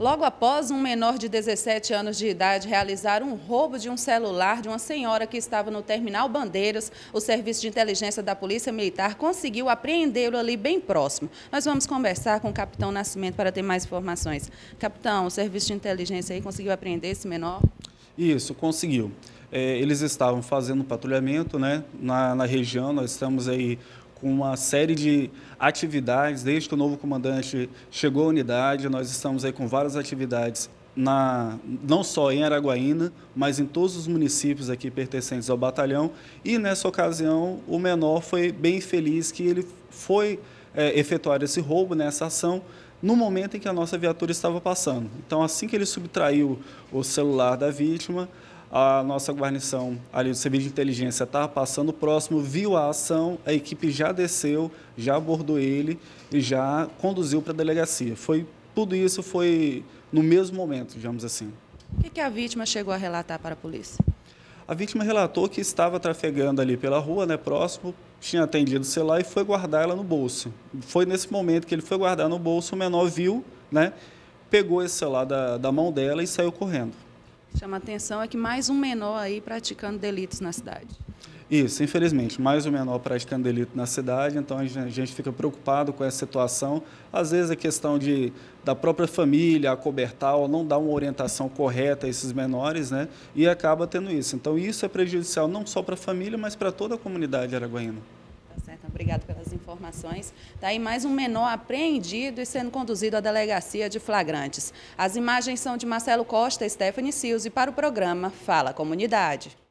Logo após um menor de 17 anos de idade realizar um roubo de um celular de uma senhora que estava no terminal Bandeiras, o Serviço de Inteligência da Polícia Militar conseguiu apreendê-lo ali bem próximo. Nós vamos conversar com o capitão Nascimento para ter mais informações. Capitão, o Serviço de Inteligência aí conseguiu apreender esse menor? Isso, conseguiu. É, eles estavam fazendo patrulhamento né, na, na região, nós estamos aí com uma série de atividades, desde que o novo comandante chegou à unidade, nós estamos aí com várias atividades na, não só em Araguaína, mas em todos os municípios aqui pertencentes ao batalhão. E nessa ocasião, o menor foi bem feliz que ele foi é, efetuar esse roubo, nessa ação, no momento em que a nossa viatura estava passando. Então, assim que ele subtraiu o celular da vítima, a nossa guarnição ali do Serviço de Inteligência estava passando próximo, viu a ação, a equipe já desceu, já abordou ele e já conduziu para a delegacia. Foi, tudo isso foi no mesmo momento, digamos assim. O que, que a vítima chegou a relatar para a polícia? A vítima relatou que estava trafegando ali pela rua, né, próximo, tinha atendido o celular e foi guardar ela no bolso. Foi nesse momento que ele foi guardar no bolso, o menor viu, né, pegou esse celular da, da mão dela e saiu correndo chama atenção é que mais um menor aí praticando delitos na cidade. Isso, infelizmente, mais um menor praticando delito na cidade, então a gente fica preocupado com essa situação. Às vezes a questão de, da própria família acobertar ou não dar uma orientação correta a esses menores, né? E acaba tendo isso. Então isso é prejudicial não só para a família, mas para toda a comunidade araguaína. Tá certo, obrigado pelas informações. Está aí mais um menor apreendido e sendo conduzido à delegacia de flagrantes. As imagens são de Marcelo Costa e Stephanie Silva para o programa Fala Comunidade.